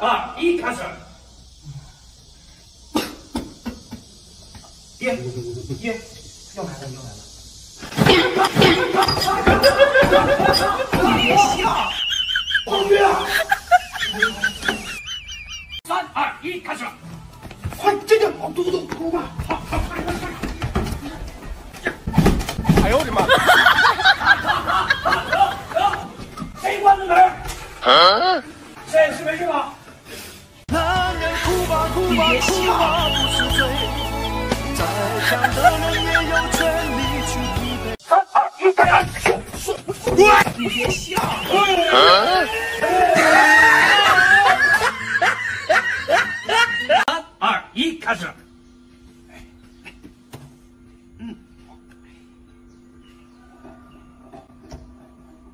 二一，开始。爹，爹，又来了，又来了。你别笑，王月。三二一，开始。快，这个，嘟嘟嘟，嘟吧。好，好，快，快，快。哎呦我的妈！谁关的门？嗯？谁是没事吧？男人哭吧哭吧哭吧不是罪，再强的人也有权利去疲惫。三二一，开始！你别笑。三二一，开始。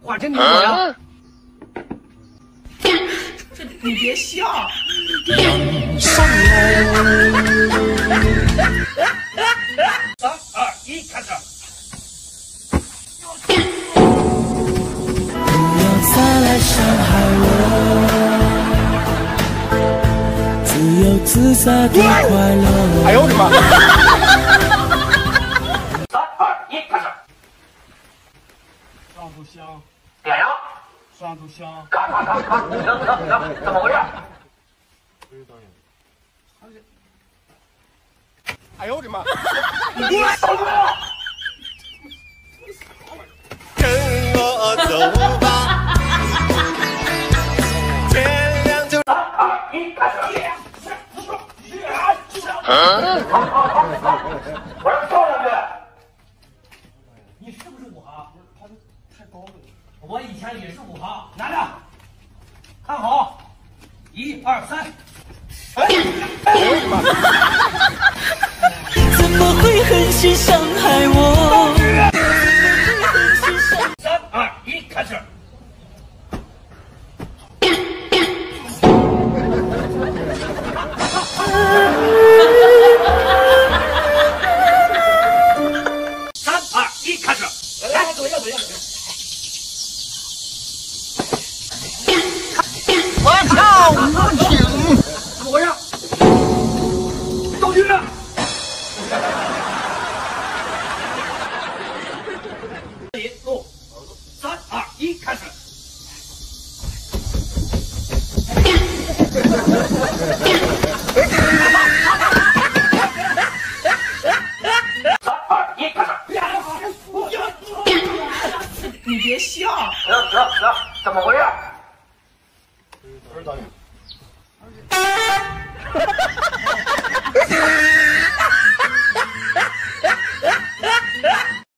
画真牛呀！你别笑。三二一，开始。不要再来伤害我，自由自在的快乐。哎呦我的妈！三二一，开始。上不香，点呀！上炷香。怎么回事？哎呦我的妈！你少说！跟我走吧，天亮就。三二一，开始！好好好好，我让跳上去。你是不是五行？他这太高了。我以前也是五行。拿着，看好，一二三。哎，哎呦我的妈！怎么会狠心伤操！不行，怎么回事？道具呢？一录，三二一，开始。三二一，开始。你别笑。行行行，怎么回事？